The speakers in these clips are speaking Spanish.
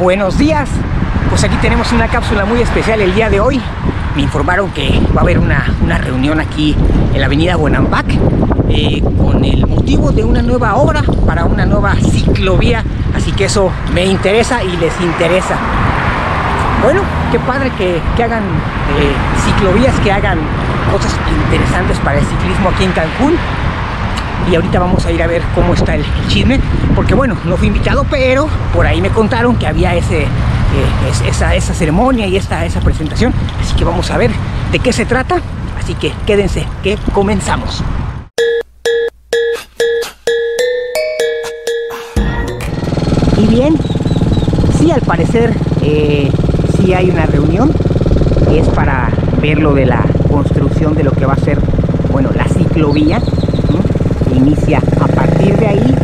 Buenos días. Pues aquí tenemos una cápsula muy especial el día de hoy. Me informaron que va a haber una, una reunión aquí en la avenida Buenampac eh, con el motivo de una nueva obra para una nueva ciclovía. Así que eso me interesa y les interesa. Bueno, qué padre que, que hagan eh, ciclovías, que hagan cosas interesantes para el ciclismo aquí en Cancún y ahorita vamos a ir a ver cómo está el, chisme porque bueno no fui invitado pero por ahí me contaron que había ese eh, es, esa, esa, ceremonia y esta, esa presentación así que vamos a ver de qué se trata así que quédense que comenzamos. Y bien sí al parecer eh, sí hay una reunión es para ver lo de la construcción de lo que va a ser bueno la ciclovía inicia. A partir de ahí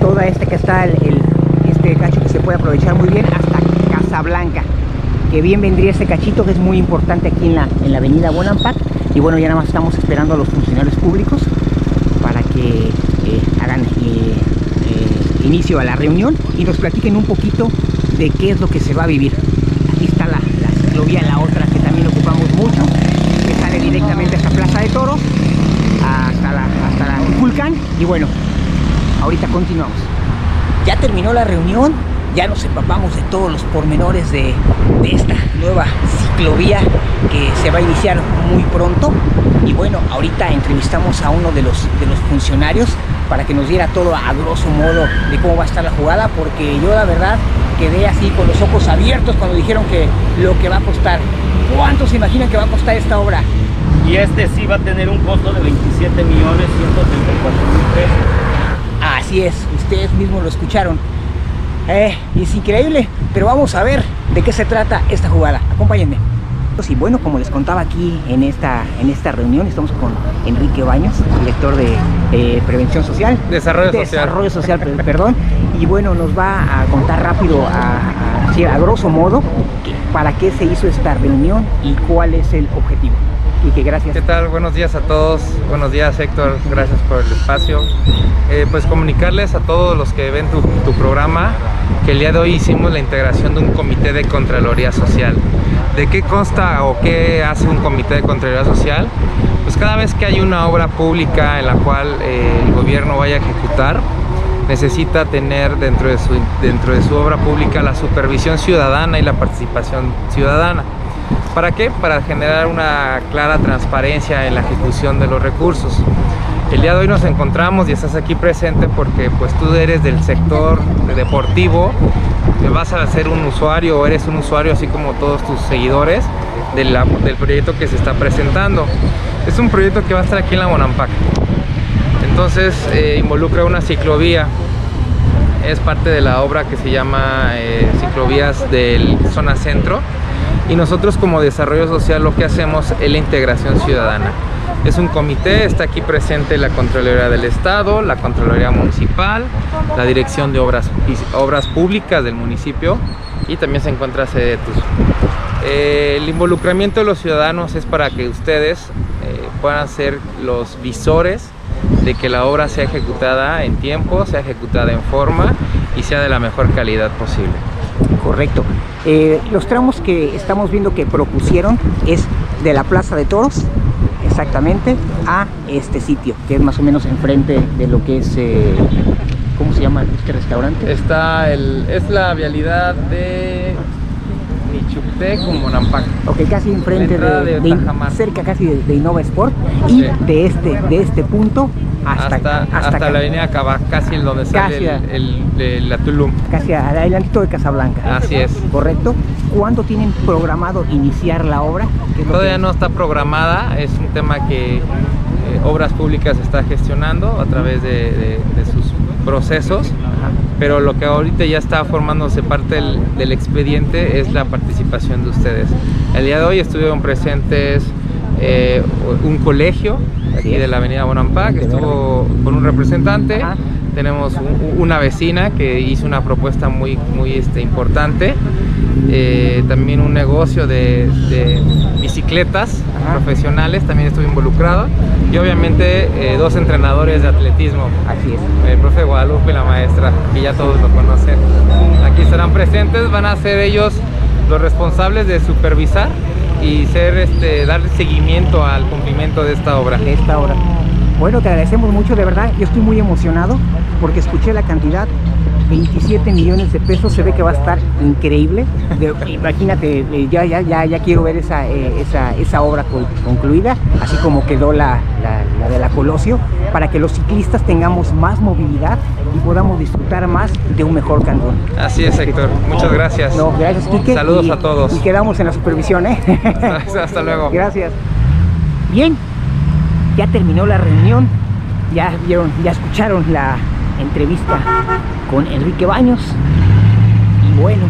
toda esta que está el, este cacho que se puede aprovechar muy bien hasta Casablanca que bien vendría este cachito que es muy importante aquí en la, en la avenida Bonampak. Y bueno ya nada más estamos esperando a los funcionarios públicos para que eh, hagan eh, eh, inicio a la reunión y nos platiquen un poquito de qué es lo que se va a vivir. Aquí está la, ciclovía la otra que también ocupamos mucho que sale directamente a esta plaza de toros hasta la, hasta la Vulcán y bueno, ahorita continuamos. Ya terminó la reunión, ya nos empapamos de todos los pormenores de, esta nueva ciclovía que se va a iniciar muy pronto y bueno, ahorita entrevistamos a uno de los, de los funcionarios para que nos diera todo a grosso modo de cómo va a estar la jugada porque yo la verdad quedé así con los ojos abiertos cuando dijeron que lo que va a costar. ¿Cuánto se imaginan que va a costar esta obra? Y este sí va a tener un costo de 27 millones 134 mil pesos. Así es, ustedes mismos lo escucharon. Eh, es increíble, pero vamos a ver de qué se trata esta jugada. Acompáñenme. Y bueno, como les contaba aquí en esta, en esta reunión, estamos con Enrique Baños, director de eh, Prevención Social. Desarrollo Social. Desarrollo Social, perdón. Y bueno, nos va a contar rápido, a, a, a grosso modo, para qué se hizo esta reunión y cuál es el objetivo ¿Qué tal? Buenos días a todos. Buenos días Héctor, gracias por el espacio. Eh, pues comunicarles a todos los que ven tu, tu, programa que el día de hoy hicimos la integración de un comité de Contraloría Social. ¿De qué consta o qué hace un comité de Contraloría Social? Pues cada vez que hay una obra pública en la cual eh, el gobierno vaya a ejecutar, necesita tener dentro de, su, dentro de su obra pública la supervisión ciudadana y la participación ciudadana. ¿Para qué? Para generar una clara transparencia en la ejecución de los recursos. El día de hoy nos encontramos y estás aquí presente porque pues tú eres del sector deportivo, vas a ser un usuario o eres un usuario así como todos tus seguidores del proyecto que se está presentando. Es un proyecto que va a estar aquí en la Bonampak. Entonces eh, involucra una ciclovía. Es parte de la obra que se llama eh, Ciclovías del Zona Centro y nosotros como desarrollo social lo que hacemos es la integración ciudadana. Es un comité, está aquí presente la Contraloría del Estado, la Contraloría Municipal, la Dirección de Obras, Obras Públicas del municipio y también se encuentra Sedetus. Eh, el involucramiento de los ciudadanos es para que ustedes eh, puedan ser los visores de que la obra sea ejecutada en tiempo, sea ejecutada en forma y sea de la mejor calidad posible. Correcto. Eh, los tramos que estamos viendo que propusieron es de la Plaza de Toros, exactamente, a este sitio, que es más o menos enfrente de lo que es, eh, ¿cómo se llama este restaurante? Está el, es la vialidad de Nichuptec con Bonampak. Ok, casi enfrente de, de, de cerca casi de, de, Innova Sport y de este de este punto hasta hasta, hasta, hasta la avenida Cabac, casi en donde sale el, el, el, la Tulum. Casi adelantito de Casablanca. Así es. Correcto. ¿Cuándo tienen programado iniciar la obra? Todavía no está programada, es un tema que eh, Obras Públicas está gestionando a través de, de sus procesos. Ajá pero lo que ahorita ya está formándose parte del, del, expediente es la participación de ustedes. El día de hoy estuvieron presentes eh, un colegio aquí de la avenida Bonampak, estuvo con un representante, Ajá. tenemos un, una vecina que hizo una propuesta muy, muy este, importante, eh, también un negocio de, de bicicletas Ajá. profesionales, también estuve involucrado, y obviamente eh, dos entrenadores de atletismo, Así es. el profe Guadalupe y la maestra, que ya todos lo conocen. Aquí estarán presentes van a ser ellos los responsables de supervisar y ser este dar seguimiento al cumplimiento de esta obra. De esta obra. Bueno, te agradecemos mucho, de verdad. Yo estoy muy emocionado porque escuché la cantidad 27 millones de pesos, se ve que va a estar increíble. De, imagínate, eh, ya, ya, ya, ya quiero ver esa, eh, esa, esa obra con, concluida, así como quedó la, la, la, de la Colosio, para que los ciclistas tengamos más movilidad y podamos disfrutar más de un mejor cantón. Así es, Héctor. Muchas gracias. No, gracias, Quique. Saludos y, a todos. Y quedamos en la supervisión, ¿eh? Hasta luego. Gracias. Bien, ya terminó la reunión, ya vieron, ya escucharon la entrevista con Enrique Baños y bueno,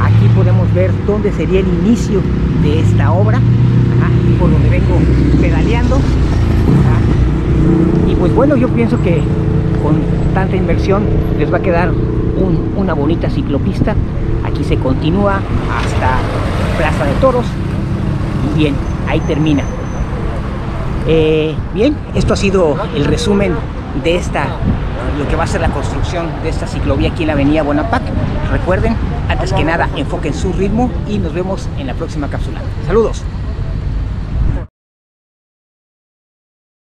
aquí podemos ver dónde sería el inicio de esta obra, por donde vengo pedaleando. Y pues bueno, yo pienso que con tanta inversión les va a quedar un, una bonita ciclopista. Aquí se continúa hasta Plaza de Toros y bien, ahí termina. Eh, bien, esto ha sido el resumen de esta, lo que va a ser la construcción de esta ciclovía aquí en la avenida Buenapac. Recuerden, antes que nada, enfoquen su ritmo y nos vemos en la próxima cápsula. Saludos.